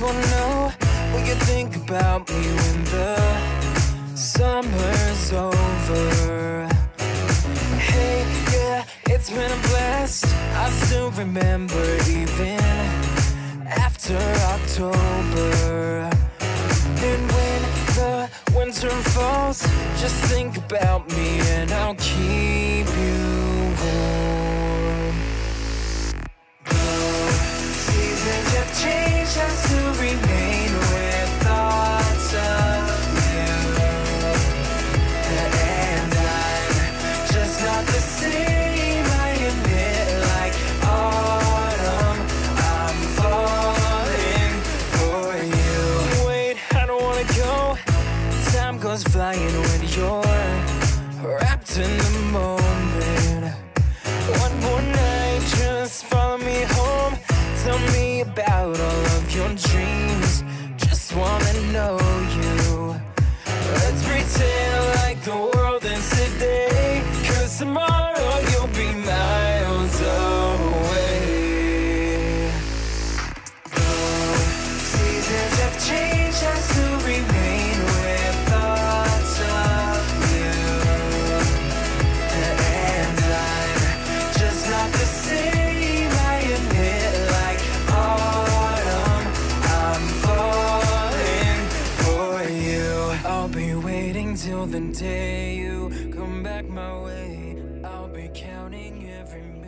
wanna know what you think about me when the summer's over. Hey, yeah, it's been a blast. I still remember even after October. And when the winter falls, just think about me and I'll keep goes flying when you're wrapped in the moment. One more night, just follow me home. Tell me about all of your dreams. I'll be waiting till the day you come back my way. I'll be counting every